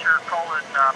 your colon uh,